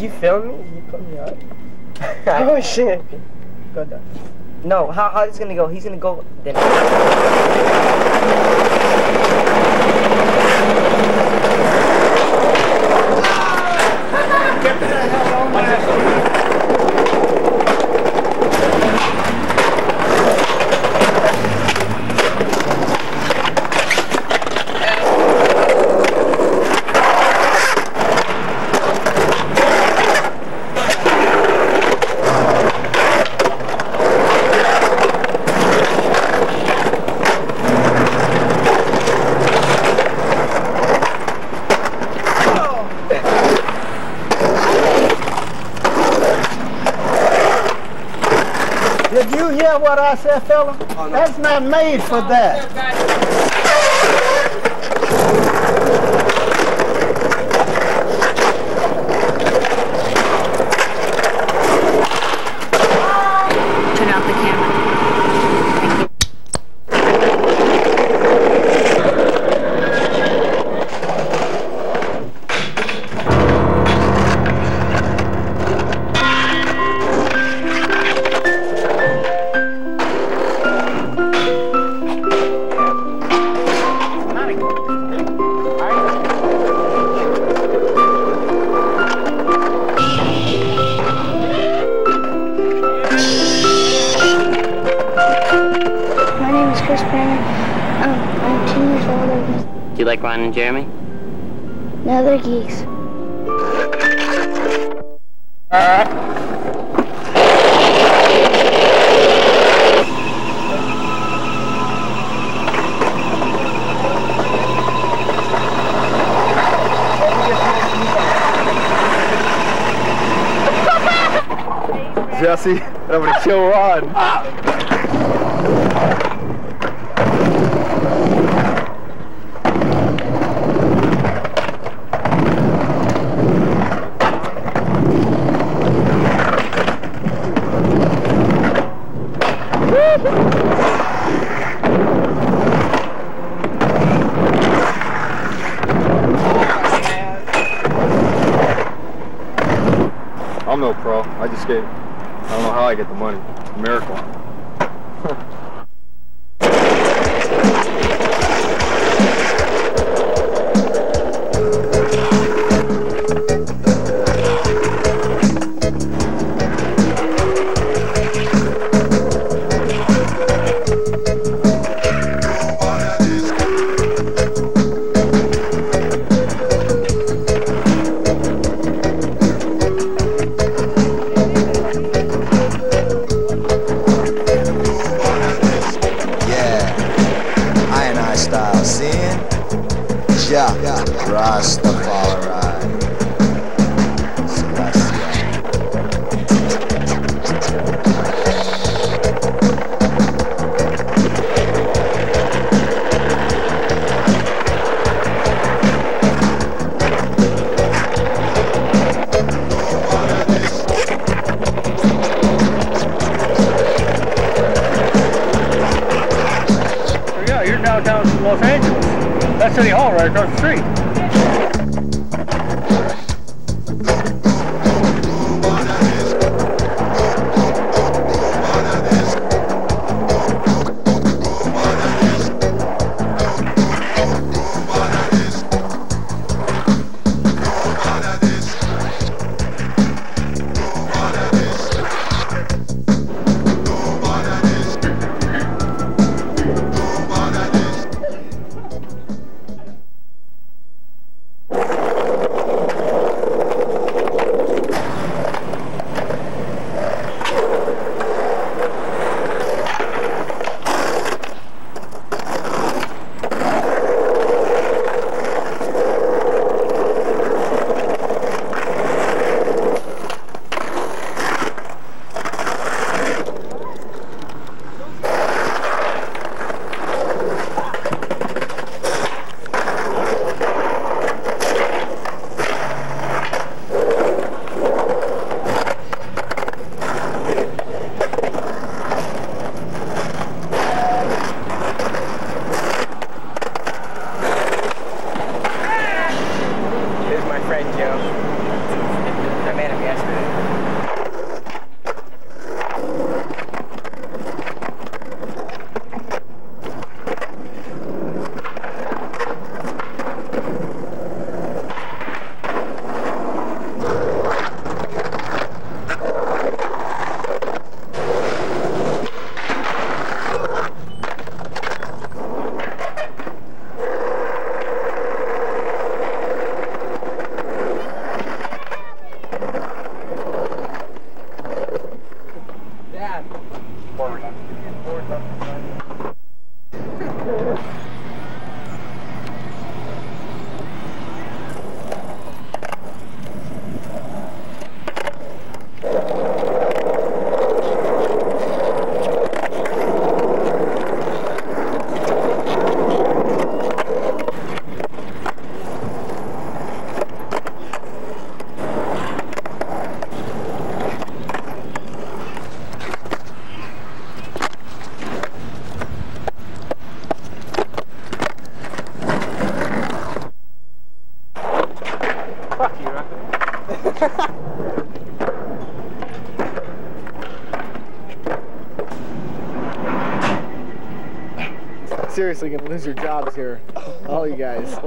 you film me? You put me up? oh shit. Go down. No, how how is it gonna go? He's gonna go then. Did you hear what I said, fella? Oh, that's not made for that. Jesse, I'm gonna kill Ron. I'm no pro. I just get. I get the money. You're downtown Los Angeles. That's City Hall right across the street. Seriously gonna lose your jobs here. All you guys.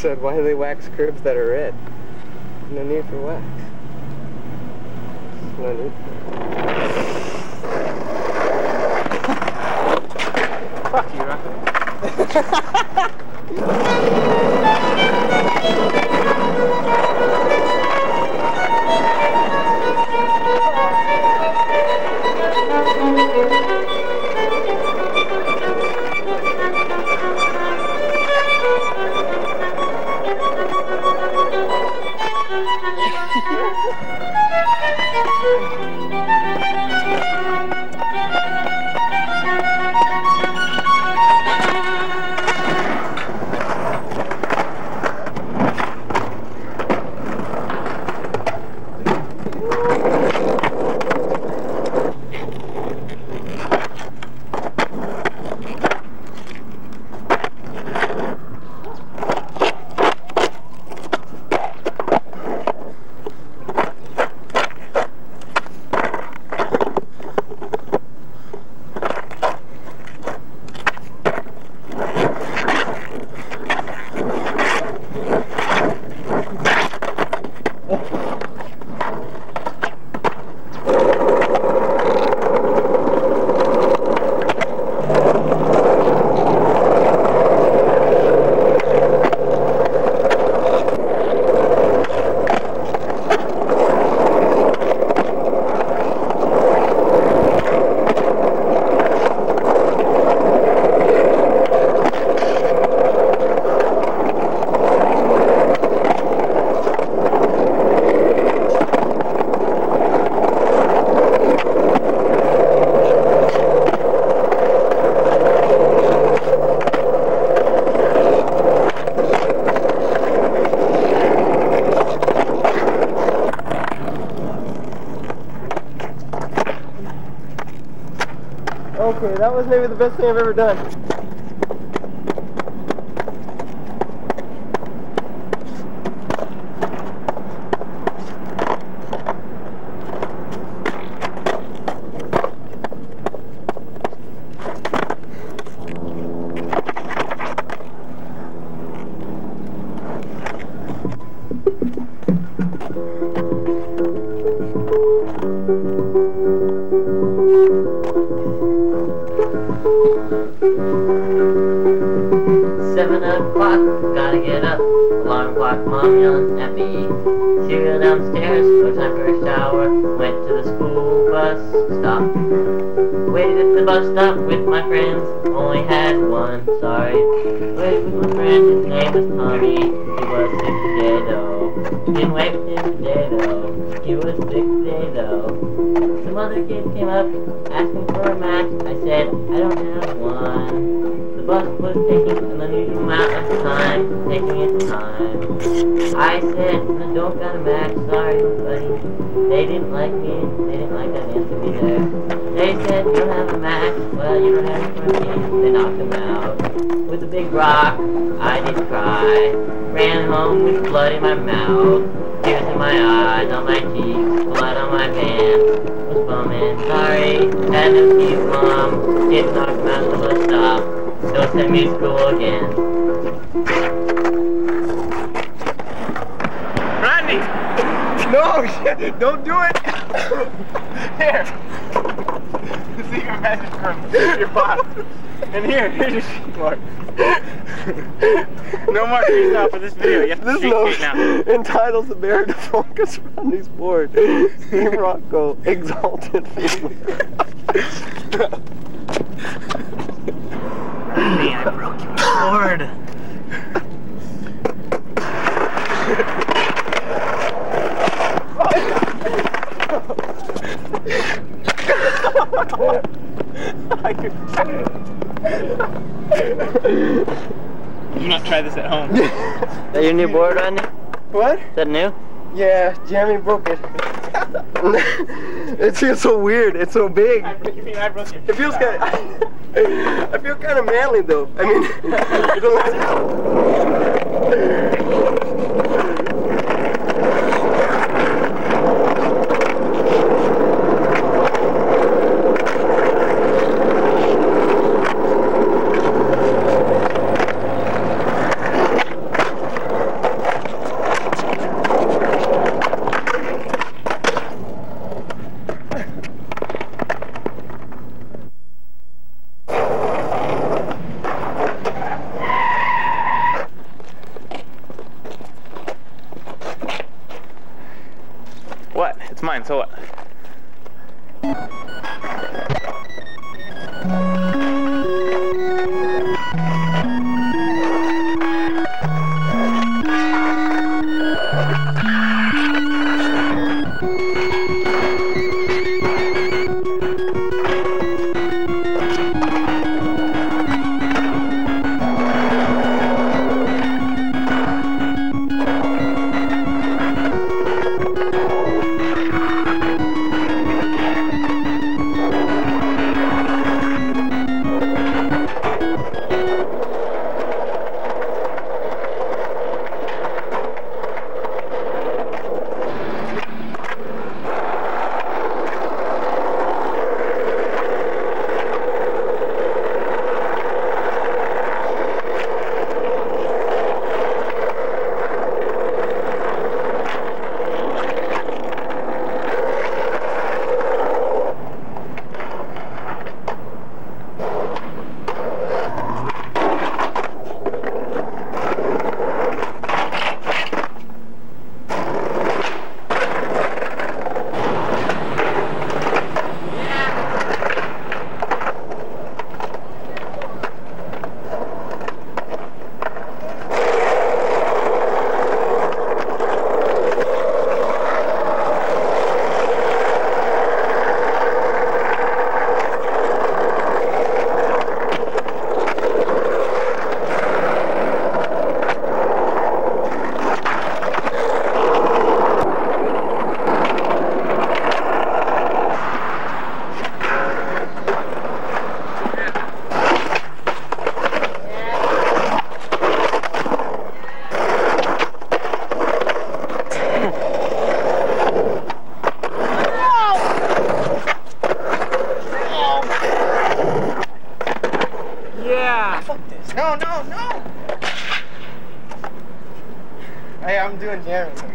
Said, why do they wax curbs that are red? No need for wax. No need. Fuck you, Rocco. Thank you. Was maybe the best thing I've ever done. They said, you don't have a match, well, you don't have it for. They knocked him out. With a big rock, I did cry. Ran home with blood in my mouth, tears in my eyes, on my cheeks, blood on my pants. Was bumming, sorry, had to keep mom. Didn't knock him out till the stop. Don't send me to school again. Rodney! No, shit, don't do it. Here! Secret message from your boss. And here, here's your sheet mark. no more freestyle for this video. You have to This street note now. entitles the bear to focus on these board. Team Rocco, exalted feeling. Rodney, I broke your board. Do not try this at home. Is that your new board, Rodney? What? Is that new? Yeah, Jeremy broke it. it feels so weird. It's so big. You mean I broke your It feels kind of. I feel kind of manly though. I mean,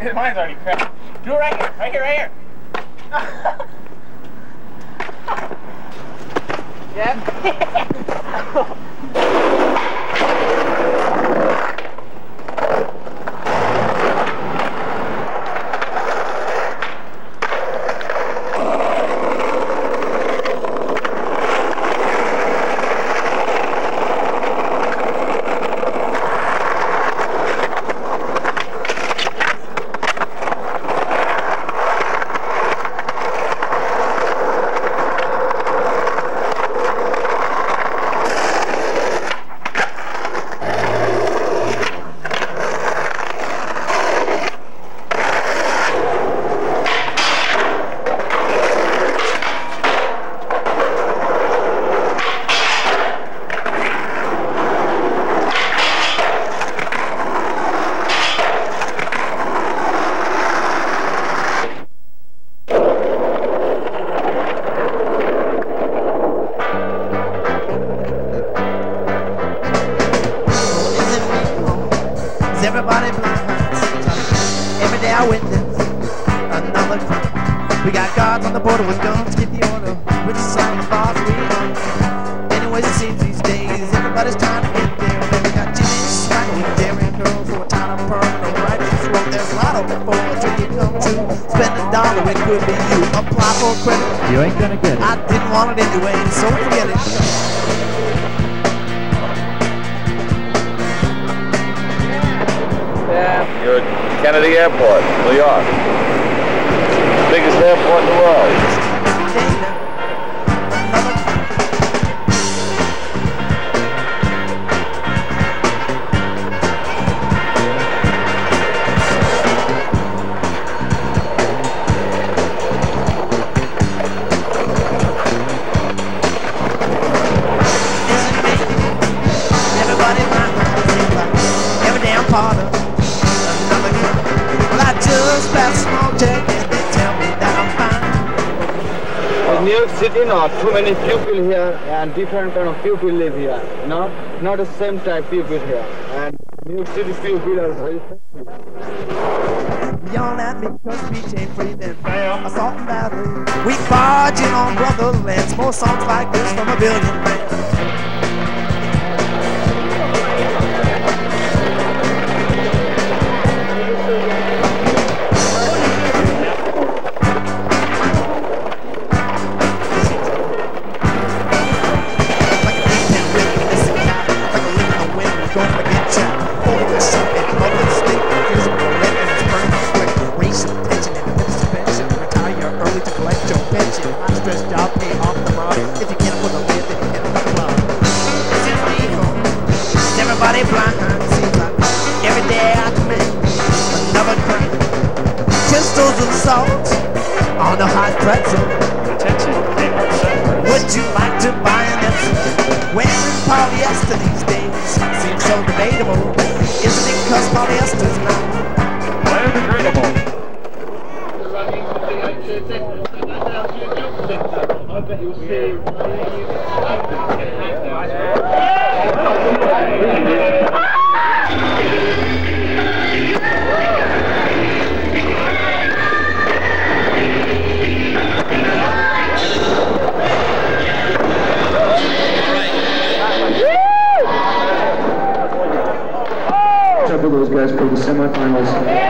Mine's already cracked. You ain't gonna get it. I didn't want it anyway, so forget it. You're at Kennedy Airport, New York. Biggest airport in the world. New City, not too many people here, and different kind of people live here. Not not the same type people here. And New York City people are very friendly. Yelling at me cause speech ain't free, then assault and battery. We barging on brotherlands, more songs like this from a billion men. no.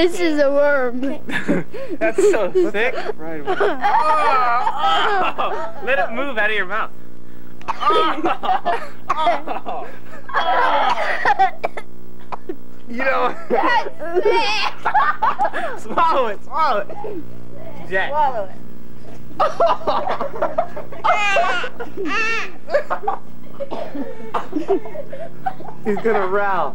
This is a worm. That's so sick. Right. away Let it move out of your mouth. You know. That's swallow it. Swallow it. Jack. Swallow it. He's gonna row.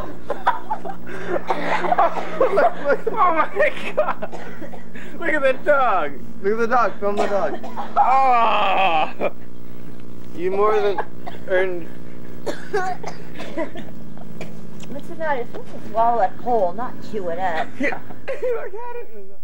look, look. Oh my god. Look at the dog. Look at the dog. Film the dog. Oh. You more than earned. Listen, now you're supposed to swallow it whole, not chew it up. Look at it.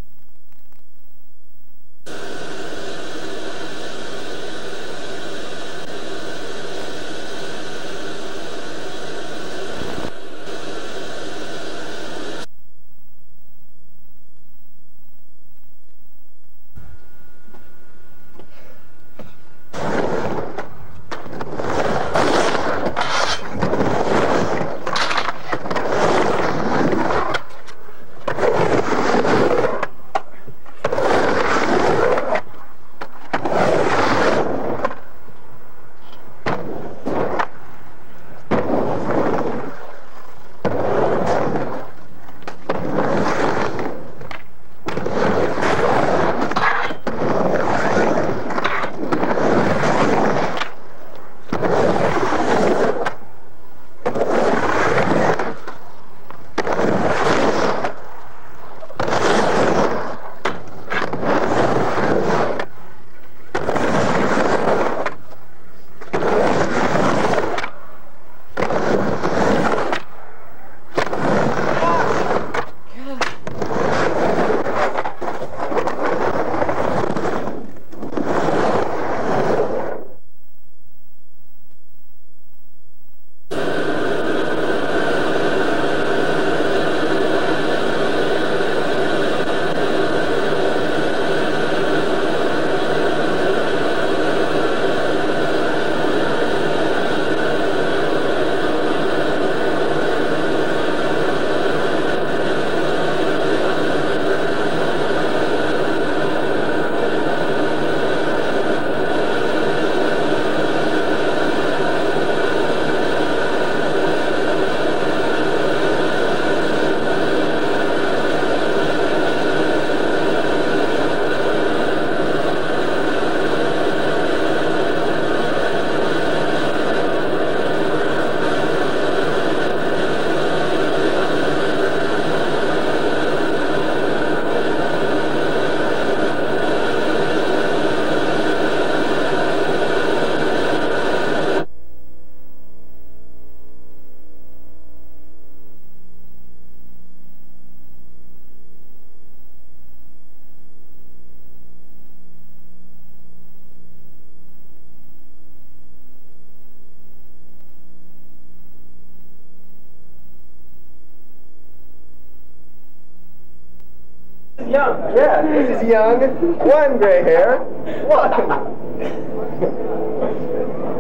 Young. Yeah, this is young. One gray hair. One.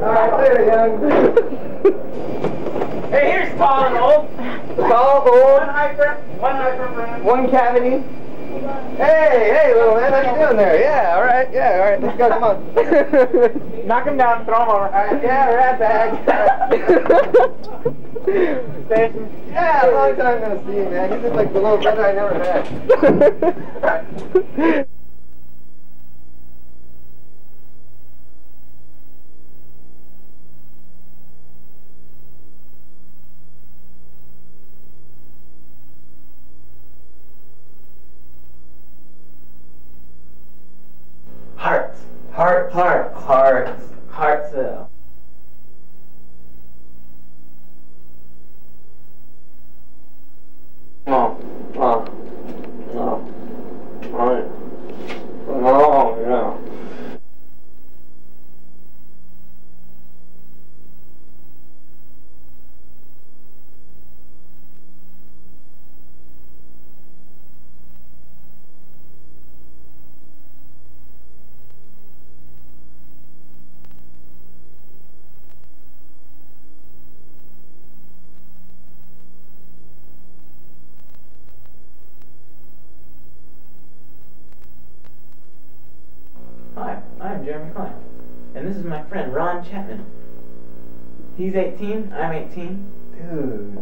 All right, later, young. Hey, here's tall and old. Tall, One old, hyper. One hyper. one cavity. Hey, hey, little man, how you doing there? Yeah, all right, yeah, all right, let's go, come on. Knock him down. Throw him over. yeah, rat bag. Station. yeah, long time no see, man. He's just like the little brother I never had. Hearts. Heart. Heart. Hearts. Heartsville. Oh. Oh. No. Oh. Oh, yeah. And this is my friend Ron Chatman. He's 18, I'm 18. Dude,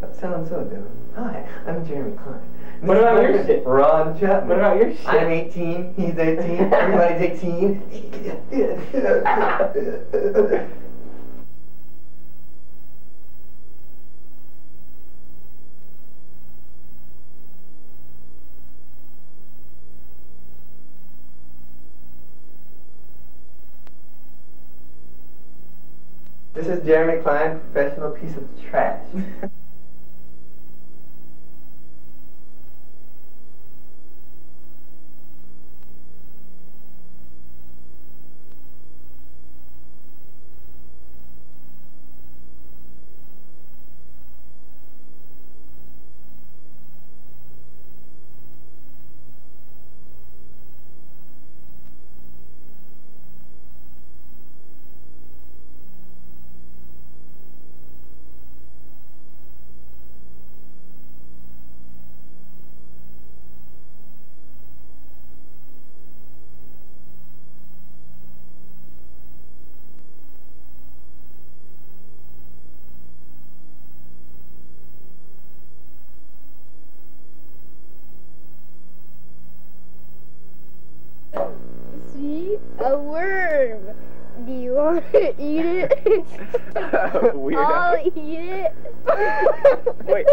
that sounds so dope. Hi, I'm Jeremy Klein. What about your shit? Ron Chatman. What about your shit? I'm 18, he's 18, everybody's 18. Jeremy Klein, professional piece of trash. See? A worm. Do you want to eat it? Weirdo. I'll eat it. Wait.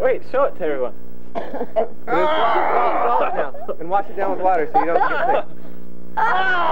Wait, show it to everyone. Swallow it now, and wash it down with water so you don't get sick. Ah!